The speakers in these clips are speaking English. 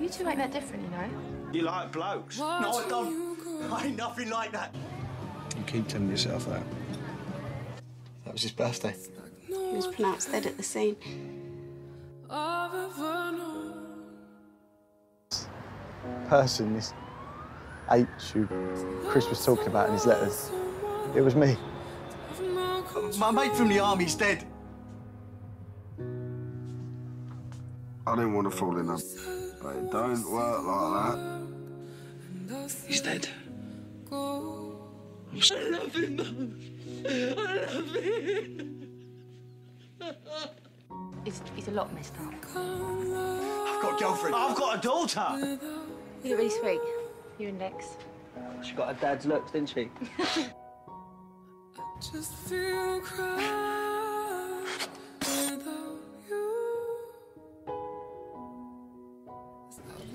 You two ain't that different, you know. You like blokes? No, I don't. I ain't nothing like that. You keep telling yourself that. That was his birthday. He was pronounced dead at the scene. This person, this H who Chris was talking about in his letters, it was me. My mate from the army's dead. I didn't want to fall in love, but it don't work like that. He's dead. I love him, Mum. I love him. He's, he's a lot messed up. I've got a girlfriend. I've got a daughter. You look really sweet. You and Lex. She got her dad's looks, didn't she? Just feel cry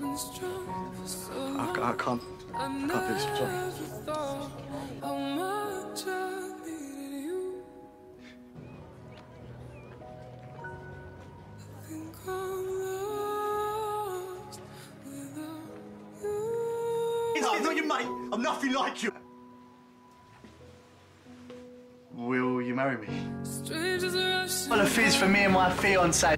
I, I can't. I can't do this, I'm sorry. never thought how much I needed you. I think I'm lost without you. No, I'm not your mate. I'm nothing like you. Will you marry me? Well, the fears for me and my fiance.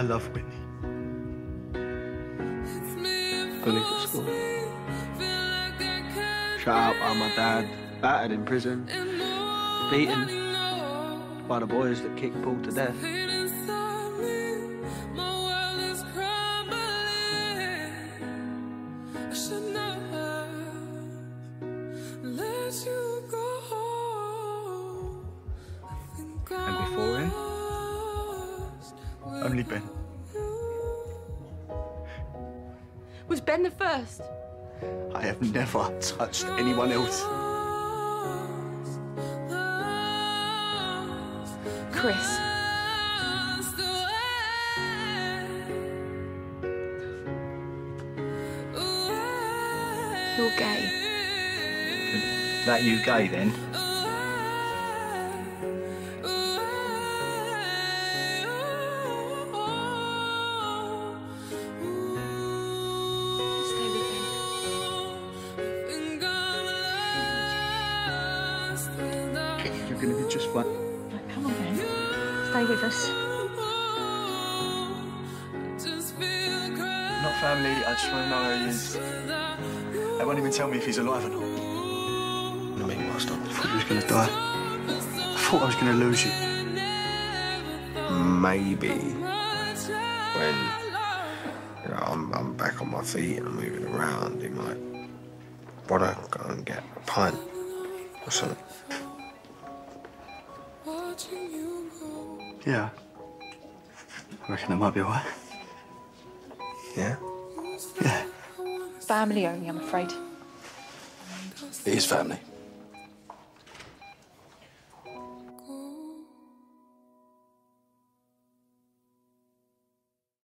I love Whitney. Me at school. can't out by my dad, battered in prison, beaten by the boys that kicked Paul to death. Only Ben. Was Ben the first? I have never touched anyone else. Chris. You're gay. That you gay then? You're gonna be just fine. Come on, Ben. Stay with us. Not family. I just want to know where he is. They won't even tell me if he's alive or not. I mean, Master. I thought he was gonna die. I thought I was gonna lose you. Maybe when you know, I'm, I'm back on my feet and I'm moving around, he might wanna go and get a pint or something. Yeah. I reckon that might be alright. Yeah? Yeah. Family only, I'm afraid. It is family.